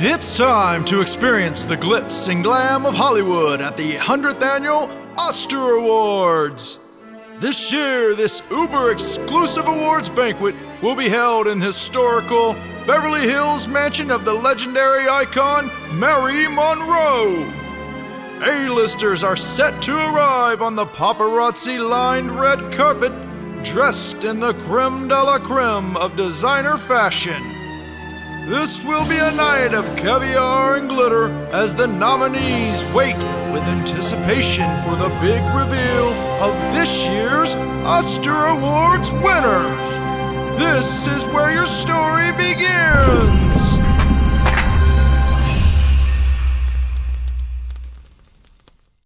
It's time to experience the glitz and glam of Hollywood at the 100th annual Oster Awards. This year, this uber exclusive awards banquet will be held in the historical Beverly Hills mansion of the legendary icon Mary Monroe. A-listers are set to arrive on the paparazzi lined red carpet dressed in the creme de la creme of designer fashion. This will be a night of caviar and glitter as the nominees wait with anticipation for the big reveal of this year's Oster Awards winners. This is where your.